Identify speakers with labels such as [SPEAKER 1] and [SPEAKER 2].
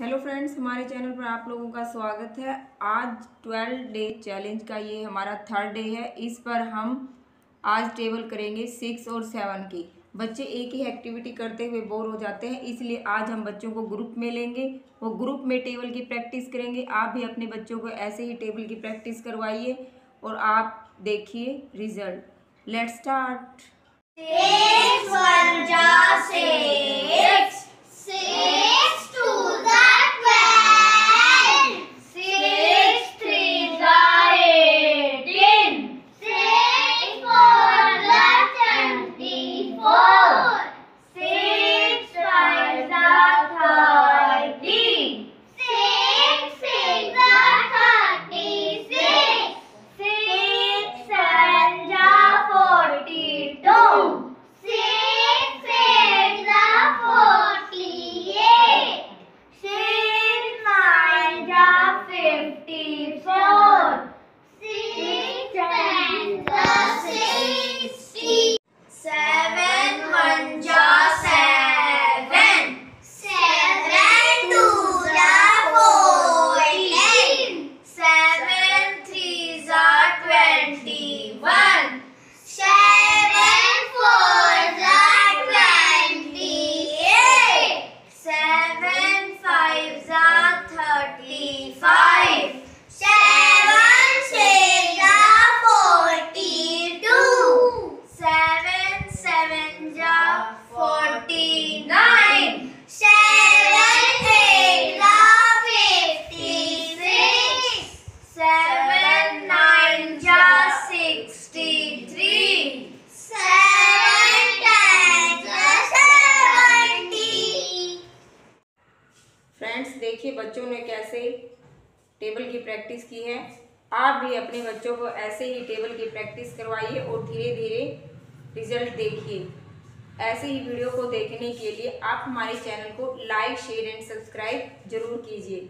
[SPEAKER 1] Hello friends, हमारे channel पर आप लोगों का स्वागत है। आज ट्वेल्व डे चैलेंज का ये हमारा थर्ड डे है। इस पर हम आज टेबल करेंगे सिक्स और सेवन की। बच्चे एक ही एक्टिविटी करते हुए बोर हो जाते हैं, इसलिए आज हम बच्चों को ग्रुप में लेंगे। वो ग्रुप में टेबल की प्रैक्टिस करेंगे। आप भी अपने बच्चों को ऐसे ही टेबल की प्रैक्टिस करवाइए और आप देखिए रिज़ल्ट। Let start. देखिए बच्चों ने कैसे टेबल की प्रैक्टिस की है। आप भी अपने बच्चों को ऐसे ही टेबल की प्रैक्टिस करवाइए और धीरे धीरे रिज़ल्ट देखिए। ऐसे ही वीडियो को देखने के लिए आप हमारे चैनल को लाइक, शेयर एंड सब्सक्राइब ज़रूर कीजिए।